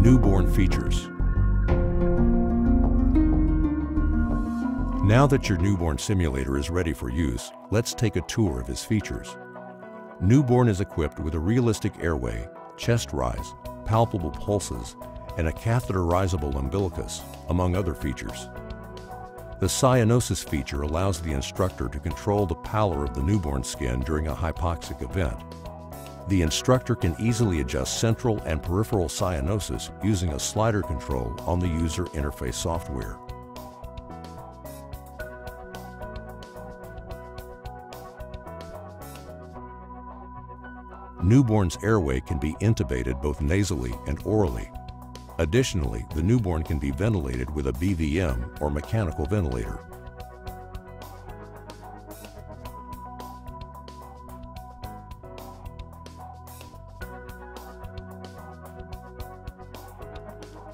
Newborn features. Now that your newborn simulator is ready for use, let's take a tour of his features. Newborn is equipped with a realistic airway, chest rise, palpable pulses, and a catheterizable umbilicus, among other features. The cyanosis feature allows the instructor to control the pallor of the newborn skin during a hypoxic event. The instructor can easily adjust central and peripheral cyanosis using a slider control on the user interface software. Newborn's airway can be intubated both nasally and orally. Additionally, the newborn can be ventilated with a BVM or mechanical ventilator.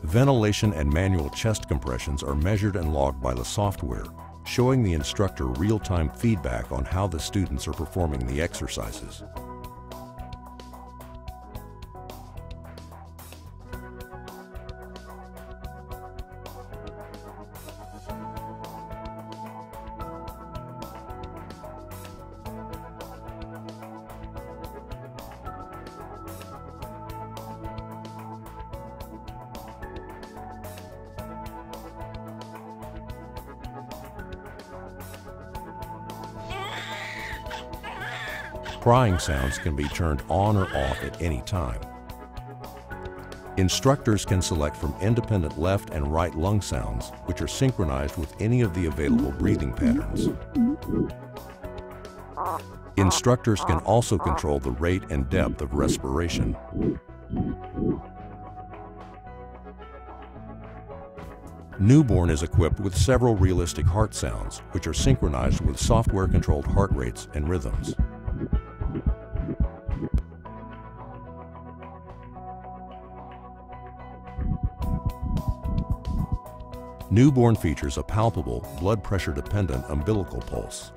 Ventilation and manual chest compressions are measured and logged by the software, showing the instructor real-time feedback on how the students are performing the exercises. Crying sounds can be turned on or off at any time. Instructors can select from independent left and right lung sounds, which are synchronized with any of the available breathing patterns. Instructors can also control the rate and depth of respiration. Newborn is equipped with several realistic heart sounds, which are synchronized with software-controlled heart rates and rhythms. Newborn features a palpable, blood pressure dependent umbilical pulse.